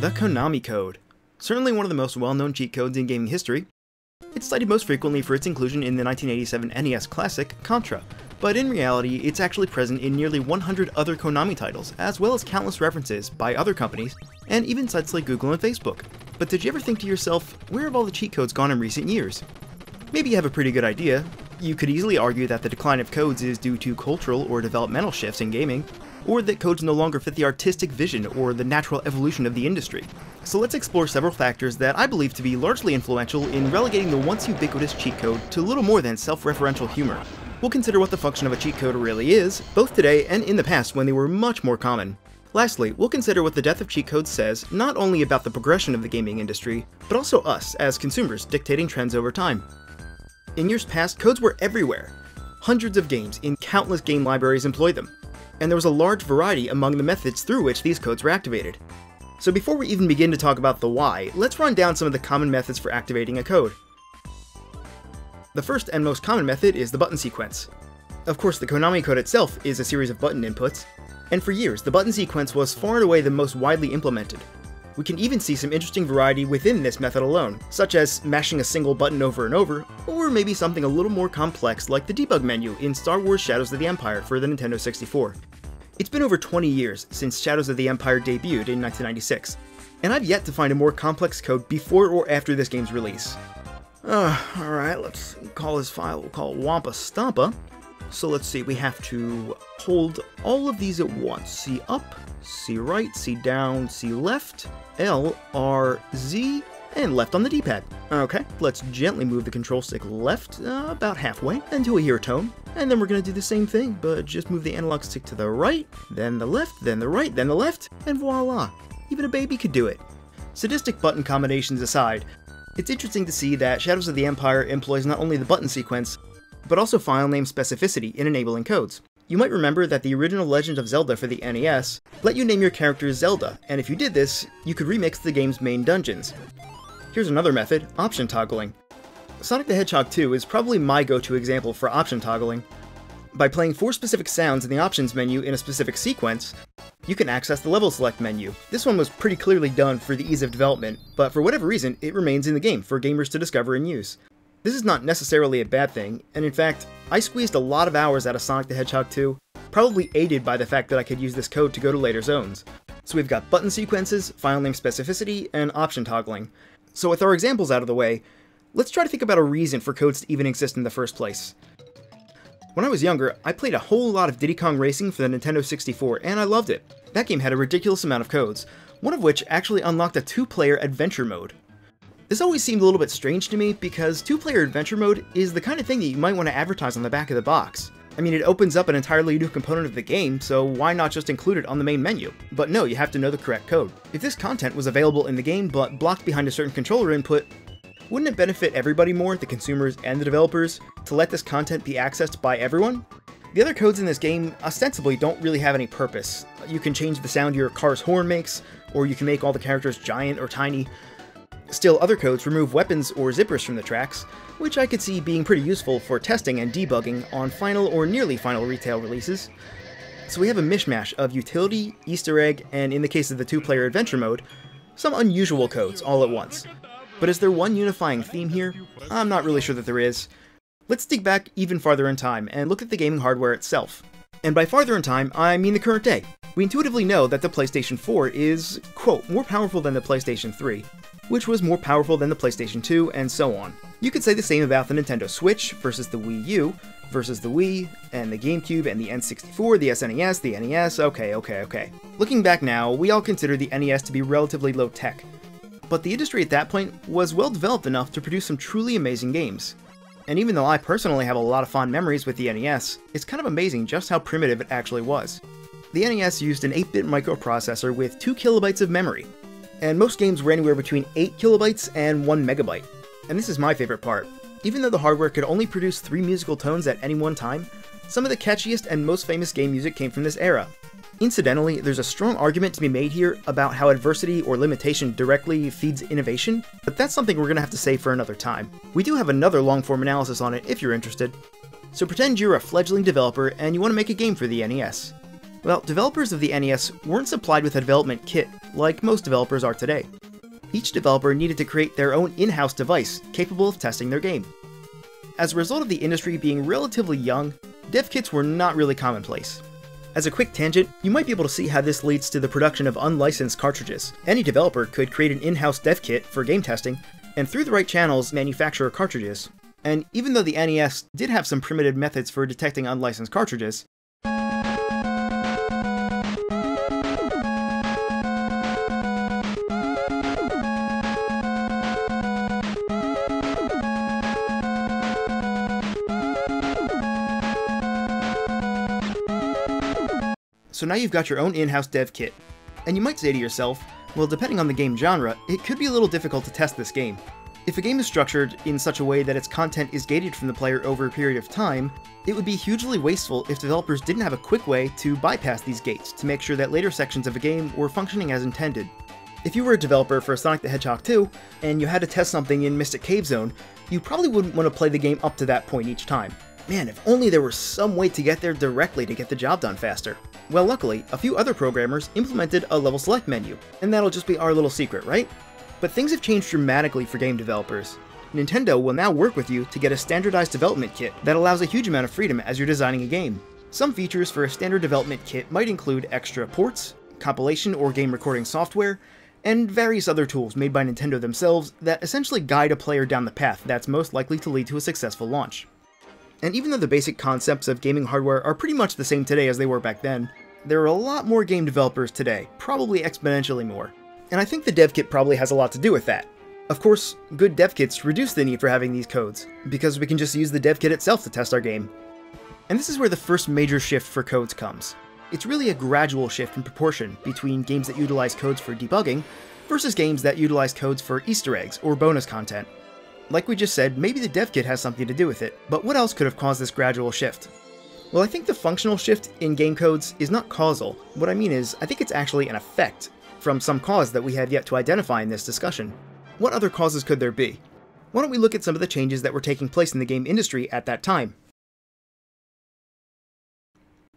The Konami Code. Certainly one of the most well-known cheat codes in gaming history. It's cited most frequently for its inclusion in the 1987 NES classic, Contra, but in reality, it's actually present in nearly 100 other Konami titles, as well as countless references by other companies, and even sites like Google and Facebook. But did you ever think to yourself, where have all the cheat codes gone in recent years? Maybe you have a pretty good idea. You could easily argue that the decline of codes is due to cultural or developmental shifts in gaming, or that codes no longer fit the artistic vision or the natural evolution of the industry. So let's explore several factors that I believe to be largely influential in relegating the once ubiquitous cheat code to little more than self-referential humor. We'll consider what the function of a cheat code really is, both today and in the past when they were much more common. Lastly, we'll consider what the death of cheat codes says not only about the progression of the gaming industry, but also us as consumers dictating trends over time. In years past, codes were everywhere. Hundreds of games in countless game libraries employed them, and there was a large variety among the methods through which these codes were activated. So before we even begin to talk about the why, let's run down some of the common methods for activating a code. The first and most common method is the button sequence. Of course, the Konami code itself is a series of button inputs, and for years the button sequence was far and away the most widely implemented. We can even see some interesting variety within this method alone, such as mashing a single button over and over, or maybe something a little more complex like the debug menu in Star Wars Shadows of the Empire for the Nintendo 64. It's been over 20 years since Shadows of the Empire debuted in 1996, and I've yet to find a more complex code before or after this game's release. Uh, alright, let's call this file, we'll call it Wampa Stompa. So let's see, we have to hold all of these at once. C up, C right, C down, C left, L, R, Z, and left on the D-pad. Okay, let's gently move the control stick left uh, about halfway until we hear a tone, and then we're to do the same thing, but just move the analog stick to the right, then the left, then the right, then the left, and voila! Even a baby could do it. Sadistic button combinations aside, it's interesting to see that Shadows of the Empire employs not only the button sequence, but also file name specificity in enabling codes. You might remember that the original Legend of Zelda for the NES let you name your character Zelda, and if you did this, you could remix the game's main dungeons. Here's another method, option toggling. Sonic the Hedgehog 2 is probably my go-to example for option toggling. By playing four specific sounds in the options menu in a specific sequence, you can access the level select menu. This one was pretty clearly done for the ease of development, but for whatever reason, it remains in the game for gamers to discover and use. This is not necessarily a bad thing, and in fact, I squeezed a lot of hours out of Sonic the Hedgehog 2, probably aided by the fact that I could use this code to go to later zones. So we've got button sequences, file name specificity, and option toggling. So with our examples out of the way, let's try to think about a reason for codes to even exist in the first place. When I was younger, I played a whole lot of Diddy Kong Racing for the Nintendo 64, and I loved it. That game had a ridiculous amount of codes, one of which actually unlocked a two-player adventure mode. This always seemed a little bit strange to me because two-player adventure mode is the kind of thing that you might want to advertise on the back of the box. I mean, it opens up an entirely new component of the game, so why not just include it on the main menu? But no, you have to know the correct code. If this content was available in the game but blocked behind a certain controller input, wouldn't it benefit everybody more, the consumers and the developers, to let this content be accessed by everyone? The other codes in this game ostensibly don't really have any purpose. You can change the sound your car's horn makes, or you can make all the characters giant or tiny. Still, other codes remove weapons or zippers from the tracks, which I could see being pretty useful for testing and debugging on final or nearly final retail releases. So we have a mishmash of utility, easter egg, and in the case of the two-player adventure mode, some unusual codes all at once. But is there one unifying theme here? I'm not really sure that there is. Let's dig back even farther in time and look at the gaming hardware itself. And by farther in time, I mean the current day. We intuitively know that the PlayStation 4 is, quote, more powerful than the PlayStation 3, which was more powerful than the PlayStation 2, and so on. You could say the same about the Nintendo Switch versus the Wii U, versus the Wii, and the GameCube, and the N64, the SNES, the NES, okay, okay, okay. Looking back now, we all consider the NES to be relatively low tech. But the industry at that point was well developed enough to produce some truly amazing games. And even though I personally have a lot of fond memories with the NES, it's kind of amazing just how primitive it actually was. The NES used an 8-bit microprocessor with 2 kilobytes of memory, and most games were anywhere between 8 kilobytes and 1 megabyte. And this is my favorite part. Even though the hardware could only produce 3 musical tones at any one time, some of the catchiest and most famous game music came from this era, Incidentally, there's a strong argument to be made here about how adversity or limitation directly feeds innovation, but that's something we're going to have to save for another time. We do have another long-form analysis on it if you're interested. So pretend you're a fledgling developer and you want to make a game for the NES. Well, developers of the NES weren't supplied with a development kit, like most developers are today. Each developer needed to create their own in-house device capable of testing their game. As a result of the industry being relatively young, dev kits were not really commonplace. As a quick tangent, you might be able to see how this leads to the production of unlicensed cartridges. Any developer could create an in-house dev kit for game testing, and through the right channels manufacture cartridges. And even though the NES did have some primitive methods for detecting unlicensed cartridges, So now you've got your own in-house dev kit. And you might say to yourself, well depending on the game genre, it could be a little difficult to test this game. If a game is structured in such a way that its content is gated from the player over a period of time, it would be hugely wasteful if developers didn't have a quick way to bypass these gates to make sure that later sections of a game were functioning as intended. If you were a developer for Sonic the Hedgehog 2, and you had to test something in Mystic Cave Zone, you probably wouldn't want to play the game up to that point each time. Man, if only there was some way to get there directly to get the job done faster. Well, luckily, a few other programmers implemented a level select menu, and that'll just be our little secret, right? But things have changed dramatically for game developers. Nintendo will now work with you to get a standardized development kit that allows a huge amount of freedom as you're designing a game. Some features for a standard development kit might include extra ports, compilation or game recording software, and various other tools made by Nintendo themselves that essentially guide a player down the path that's most likely to lead to a successful launch. And even though the basic concepts of gaming hardware are pretty much the same today as they were back then, there are a lot more game developers today, probably exponentially more. And I think the dev kit probably has a lot to do with that. Of course, good dev kits reduce the need for having these codes, because we can just use the dev kit itself to test our game. And this is where the first major shift for codes comes. It's really a gradual shift in proportion between games that utilize codes for debugging versus games that utilize codes for Easter eggs or bonus content. Like we just said, maybe the dev kit has something to do with it, but what else could have caused this gradual shift? Well, I think the functional shift in game codes is not causal. What I mean is, I think it's actually an effect from some cause that we have yet to identify in this discussion. What other causes could there be? Why don't we look at some of the changes that were taking place in the game industry at that time?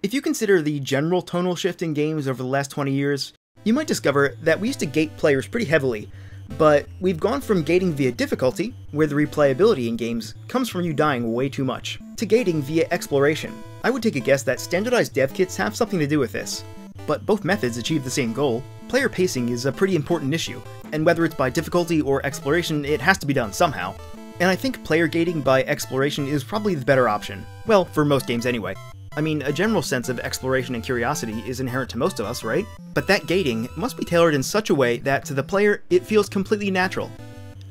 If you consider the general tonal shift in games over the last 20 years, you might discover that we used to gate players pretty heavily but we've gone from gating via difficulty, where the replayability in games comes from you dying way too much, to gating via exploration. I would take a guess that standardized dev kits have something to do with this. But both methods achieve the same goal. Player pacing is a pretty important issue, and whether it's by difficulty or exploration, it has to be done somehow. And I think player gating by exploration is probably the better option. Well, for most games anyway. I mean, a general sense of exploration and curiosity is inherent to most of us, right? But that gating must be tailored in such a way that to the player it feels completely natural,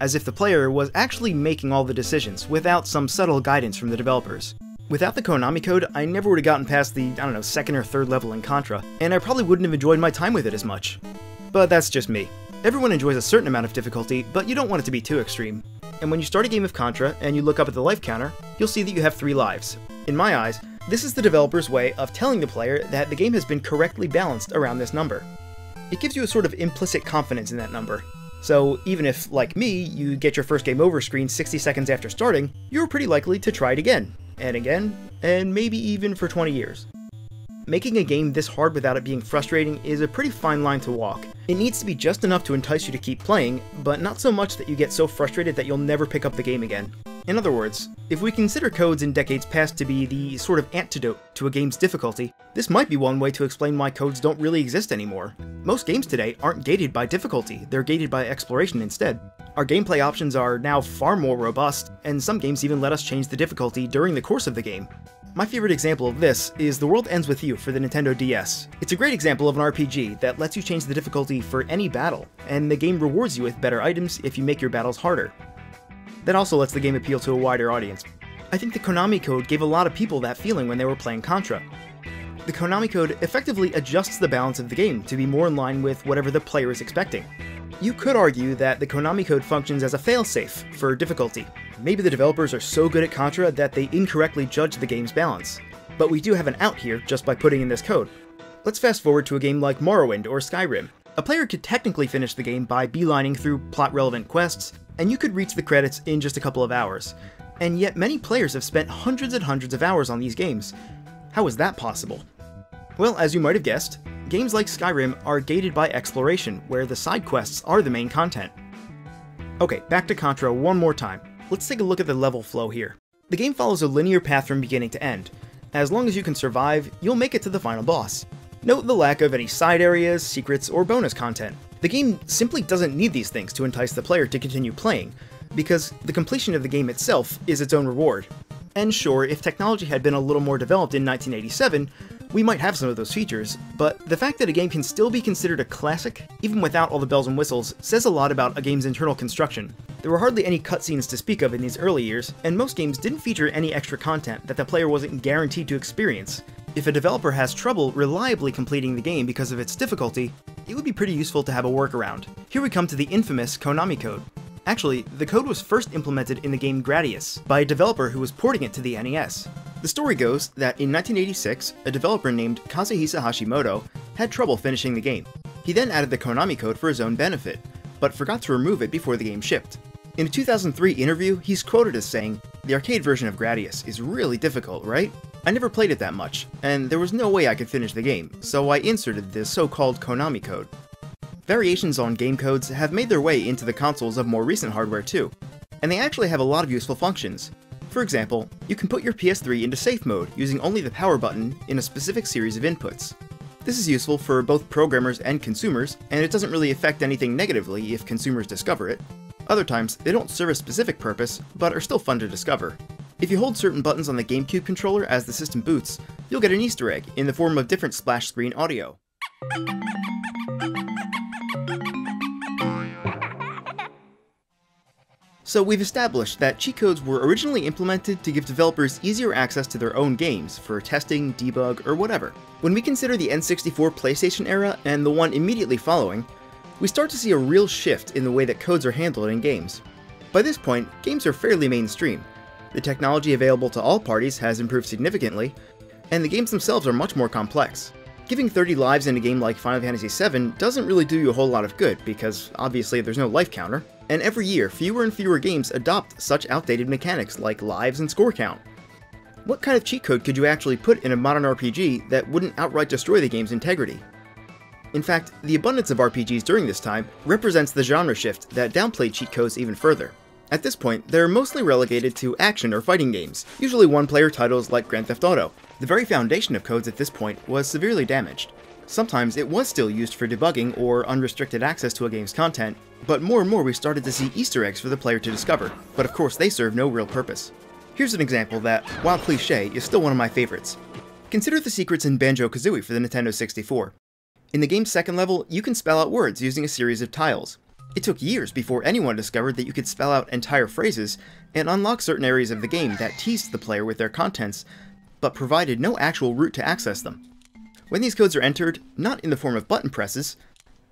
as if the player was actually making all the decisions without some subtle guidance from the developers. Without the Konami code, I never would have gotten past the, I don't know, second or third level in Contra, and I probably wouldn't have enjoyed my time with it as much. But that's just me. Everyone enjoys a certain amount of difficulty, but you don't want it to be too extreme. And when you start a game of Contra and you look up at the life counter, you'll see that you have three lives. In my eyes, this is the developer's way of telling the player that the game has been correctly balanced around this number. It gives you a sort of implicit confidence in that number. So even if, like me, you get your first game over screen 60 seconds after starting, you're pretty likely to try it again, and again, and maybe even for 20 years. Making a game this hard without it being frustrating is a pretty fine line to walk. It needs to be just enough to entice you to keep playing, but not so much that you get so frustrated that you'll never pick up the game again. In other words, if we consider codes in decades past to be the sort of antidote to a game's difficulty, this might be one way to explain why codes don't really exist anymore. Most games today aren't gated by difficulty, they're gated by exploration instead. Our gameplay options are now far more robust, and some games even let us change the difficulty during the course of the game. My favorite example of this is The World Ends With You for the Nintendo DS. It's a great example of an RPG that lets you change the difficulty for any battle, and the game rewards you with better items if you make your battles harder that also lets the game appeal to a wider audience. I think the Konami code gave a lot of people that feeling when they were playing Contra. The Konami code effectively adjusts the balance of the game to be more in line with whatever the player is expecting. You could argue that the Konami code functions as a failsafe for difficulty. Maybe the developers are so good at Contra that they incorrectly judge the game's balance. But we do have an out here just by putting in this code. Let's fast forward to a game like Morrowind or Skyrim. A player could technically finish the game by beelining through plot-relevant quests, and you could reach the credits in just a couple of hours. And yet many players have spent hundreds and hundreds of hours on these games. How is that possible? Well, as you might have guessed, games like Skyrim are gated by exploration, where the side quests are the main content. Okay, back to Contra one more time. Let's take a look at the level flow here. The game follows a linear path from beginning to end. As long as you can survive, you'll make it to the final boss. Note the lack of any side areas, secrets, or bonus content. The game simply doesn't need these things to entice the player to continue playing, because the completion of the game itself is its own reward. And sure, if technology had been a little more developed in 1987, we might have some of those features, but the fact that a game can still be considered a classic, even without all the bells and whistles, says a lot about a game's internal construction. There were hardly any cutscenes to speak of in these early years, and most games didn't feature any extra content that the player wasn't guaranteed to experience. If a developer has trouble reliably completing the game because of its difficulty, it would be pretty useful to have a workaround. Here we come to the infamous Konami code. Actually, the code was first implemented in the game Gradius by a developer who was porting it to the NES. The story goes that in 1986, a developer named Kazuhisa Hashimoto had trouble finishing the game. He then added the Konami code for his own benefit, but forgot to remove it before the game shipped. In a 2003 interview, he's quoted as saying, The arcade version of Gradius is really difficult, right? I never played it that much, and there was no way I could finish the game, so I inserted this so-called Konami code. Variations on game codes have made their way into the consoles of more recent hardware too, and they actually have a lot of useful functions. For example, you can put your PS3 into safe mode using only the power button in a specific series of inputs. This is useful for both programmers and consumers, and it doesn't really affect anything negatively if consumers discover it. Other times, they don't serve a specific purpose, but are still fun to discover. If you hold certain buttons on the GameCube controller as the system boots, you'll get an easter egg in the form of different splash screen audio. So we've established that cheat codes were originally implemented to give developers easier access to their own games for testing, debug, or whatever. When we consider the N64 PlayStation era and the one immediately following, we start to see a real shift in the way that codes are handled in games. By this point, games are fairly mainstream. The technology available to all parties has improved significantly, and the games themselves are much more complex. Giving 30 lives in a game like Final Fantasy VII doesn't really do you a whole lot of good, because obviously there's no life counter, and every year fewer and fewer games adopt such outdated mechanics like lives and score count. What kind of cheat code could you actually put in a modern RPG that wouldn't outright destroy the game's integrity? In fact, the abundance of RPGs during this time represents the genre shift that downplayed cheat codes even further. At this point, they're mostly relegated to action or fighting games, usually one-player titles like Grand Theft Auto. The very foundation of codes at this point was severely damaged. Sometimes it was still used for debugging or unrestricted access to a game's content, but more and more we started to see easter eggs for the player to discover, but of course they serve no real purpose. Here's an example that, while cliche, is still one of my favorites. Consider the secrets in Banjo-Kazooie for the Nintendo 64. In the game's second level, you can spell out words using a series of tiles. It took years before anyone discovered that you could spell out entire phrases and unlock certain areas of the game that teased the player with their contents, but provided no actual route to access them. When these codes are entered, not in the form of button presses,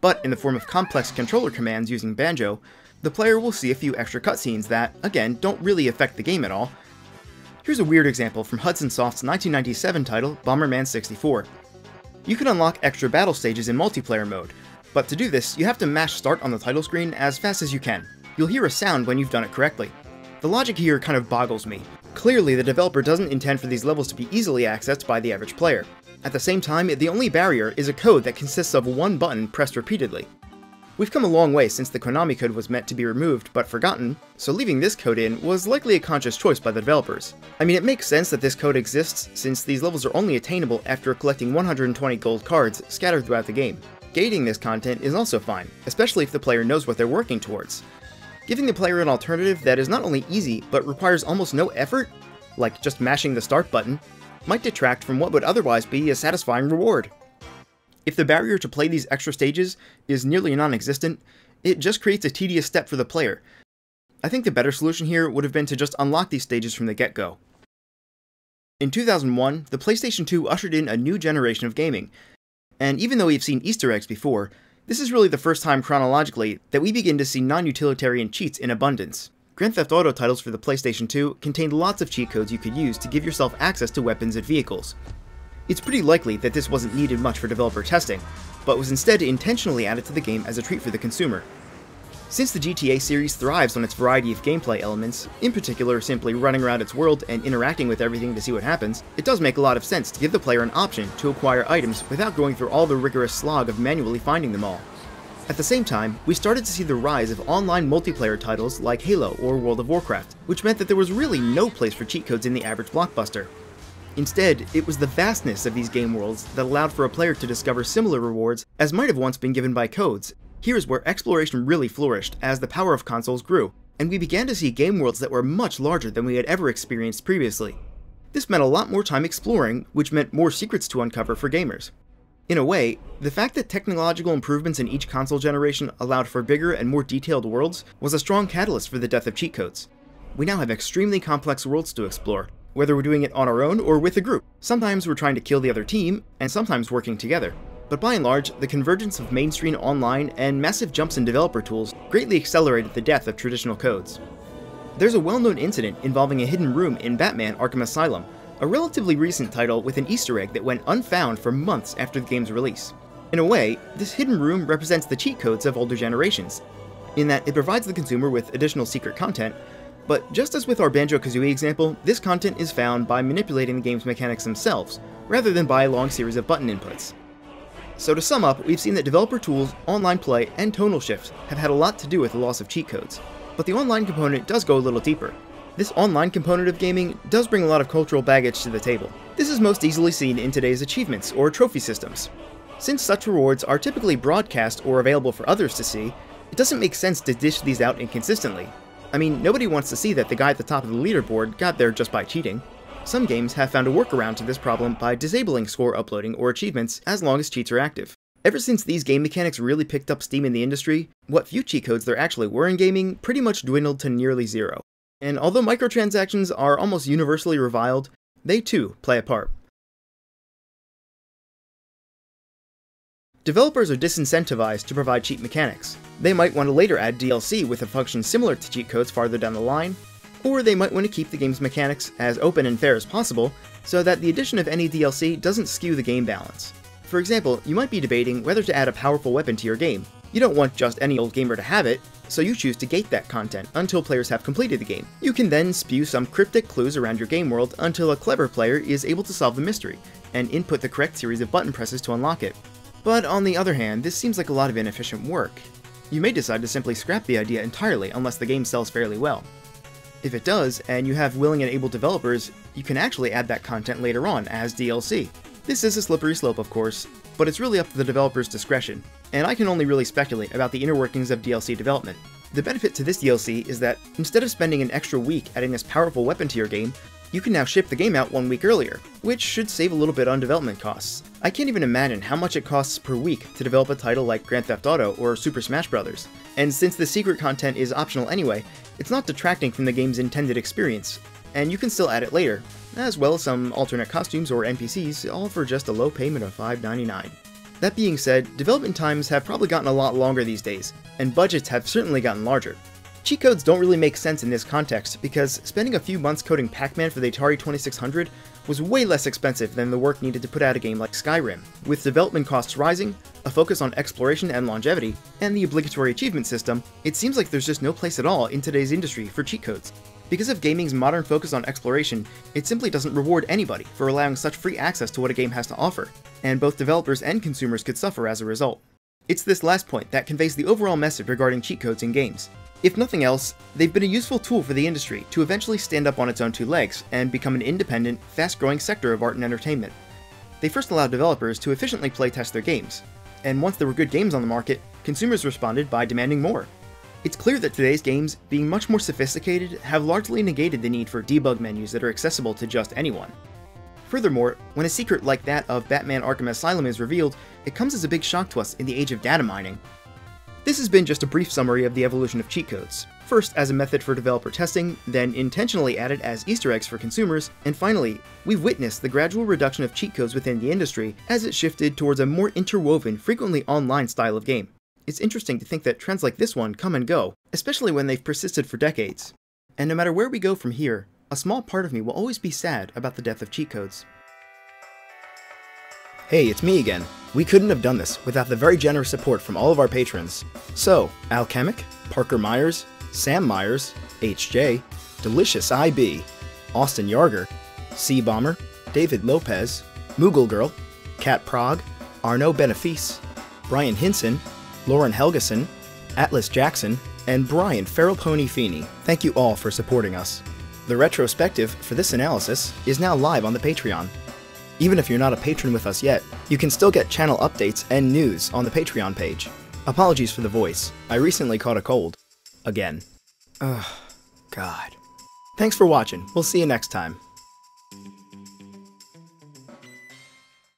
but in the form of complex controller commands using Banjo, the player will see a few extra cutscenes that, again, don't really affect the game at all. Here's a weird example from Hudson Soft's 1997 title, Bomberman 64. You can unlock extra battle stages in multiplayer mode, but to do this, you have to mash start on the title screen as fast as you can. You'll hear a sound when you've done it correctly. The logic here kind of boggles me. Clearly, the developer doesn't intend for these levels to be easily accessed by the average player. At the same time, the only barrier is a code that consists of one button pressed repeatedly. We've come a long way since the Konami code was meant to be removed but forgotten, so leaving this code in was likely a conscious choice by the developers. I mean, it makes sense that this code exists since these levels are only attainable after collecting 120 gold cards scattered throughout the game. Gating this content is also fine, especially if the player knows what they're working towards. Giving the player an alternative that is not only easy, but requires almost no effort, like just mashing the start button, might detract from what would otherwise be a satisfying reward. If the barrier to play these extra stages is nearly non-existent, it just creates a tedious step for the player. I think the better solution here would have been to just unlock these stages from the get-go. In 2001, the PlayStation 2 ushered in a new generation of gaming, and even though we've seen Easter eggs before, this is really the first time chronologically that we begin to see non-utilitarian cheats in abundance. Grand Theft Auto titles for the PlayStation 2 contained lots of cheat codes you could use to give yourself access to weapons and vehicles. It's pretty likely that this wasn't needed much for developer testing, but was instead intentionally added to the game as a treat for the consumer. Since the GTA series thrives on its variety of gameplay elements, in particular simply running around its world and interacting with everything to see what happens, it does make a lot of sense to give the player an option to acquire items without going through all the rigorous slog of manually finding them all. At the same time, we started to see the rise of online multiplayer titles like Halo or World of Warcraft, which meant that there was really no place for cheat codes in the average blockbuster. Instead, it was the vastness of these game worlds that allowed for a player to discover similar rewards as might have once been given by codes, Here's where exploration really flourished as the power of consoles grew, and we began to see game worlds that were much larger than we had ever experienced previously. This meant a lot more time exploring, which meant more secrets to uncover for gamers. In a way, the fact that technological improvements in each console generation allowed for bigger and more detailed worlds was a strong catalyst for the death of cheat codes. We now have extremely complex worlds to explore, whether we're doing it on our own or with a group. Sometimes we're trying to kill the other team, and sometimes working together. But by and large, the convergence of mainstream online and massive jumps in developer tools greatly accelerated the death of traditional codes. There's a well-known incident involving a hidden room in Batman Arkham Asylum, a relatively recent title with an easter egg that went unfound for months after the game's release. In a way, this hidden room represents the cheat codes of older generations, in that it provides the consumer with additional secret content, but just as with our Banjo-Kazooie example, this content is found by manipulating the game's mechanics themselves, rather than by a long series of button inputs. So to sum up, we've seen that developer tools, online play, and tonal shifts have had a lot to do with the loss of cheat codes. But the online component does go a little deeper. This online component of gaming does bring a lot of cultural baggage to the table. This is most easily seen in today's achievements or trophy systems. Since such rewards are typically broadcast or available for others to see, it doesn't make sense to dish these out inconsistently. I mean, nobody wants to see that the guy at the top of the leaderboard got there just by cheating. Some games have found a workaround to this problem by disabling score uploading or achievements as long as cheats are active. Ever since these game mechanics really picked up steam in the industry, what few cheat codes there actually were in gaming pretty much dwindled to nearly zero. And although microtransactions are almost universally reviled, they too play a part. Developers are disincentivized to provide cheat mechanics. They might want to later add DLC with a function similar to cheat codes farther down the line, or they might want to keep the game's mechanics as open and fair as possible, so that the addition of any DLC doesn't skew the game balance. For example, you might be debating whether to add a powerful weapon to your game. You don't want just any old gamer to have it, so you choose to gate that content until players have completed the game. You can then spew some cryptic clues around your game world until a clever player is able to solve the mystery, and input the correct series of button presses to unlock it. But on the other hand, this seems like a lot of inefficient work. You may decide to simply scrap the idea entirely unless the game sells fairly well. If it does, and you have willing and able developers, you can actually add that content later on as DLC. This is a slippery slope, of course, but it's really up to the developer's discretion, and I can only really speculate about the inner workings of DLC development. The benefit to this DLC is that, instead of spending an extra week adding this powerful weapon to your game, you can now ship the game out one week earlier, which should save a little bit on development costs. I can't even imagine how much it costs per week to develop a title like Grand Theft Auto or Super Smash Bros. And since the secret content is optional anyway, it's not detracting from the game's intended experience, and you can still add it later, as well as some alternate costumes or NPCs, all for just a low payment of $5.99. That being said, development times have probably gotten a lot longer these days, and budgets have certainly gotten larger. Cheat codes don't really make sense in this context, because spending a few months coding Pac-Man for the Atari 2600 was way less expensive than the work needed to put out a game like Skyrim. With development costs rising, a focus on exploration and longevity, and the obligatory achievement system, it seems like there's just no place at all in today's industry for cheat codes. Because of gaming's modern focus on exploration, it simply doesn't reward anybody for allowing such free access to what a game has to offer, and both developers and consumers could suffer as a result. It's this last point that conveys the overall message regarding cheat codes in games. If nothing else, they've been a useful tool for the industry to eventually stand up on its own two legs and become an independent, fast-growing sector of art and entertainment. They first allowed developers to efficiently playtest their games, and once there were good games on the market, consumers responded by demanding more. It's clear that today's games, being much more sophisticated, have largely negated the need for debug menus that are accessible to just anyone. Furthermore, when a secret like that of Batman Arkham Asylum is revealed, it comes as a big shock to us in the age of data mining, this has been just a brief summary of the evolution of cheat codes. First as a method for developer testing, then intentionally added as Easter eggs for consumers, and finally, we've witnessed the gradual reduction of cheat codes within the industry as it shifted towards a more interwoven, frequently online style of game. It's interesting to think that trends like this one come and go, especially when they've persisted for decades. And no matter where we go from here, a small part of me will always be sad about the death of cheat codes. Hey, it's me again. We couldn't have done this without the very generous support from all of our patrons. So, Alchemic, Parker Myers, Sam Myers, HJ, Delicious IB, Austin Yarger, Sea Bomber, David Lopez, Moogle Girl, Kat Prague, Arno Benefice, Brian Hinson, Lauren Helgeson, Atlas Jackson, and Brian Feral Pony Feeney. Thank you all for supporting us. The retrospective for this analysis is now live on the Patreon. Even if you're not a patron with us yet, you can still get channel updates and news on the Patreon page. Apologies for the voice. I recently caught a cold. Again. Ugh, God. Thanks for watching. We'll see you next time.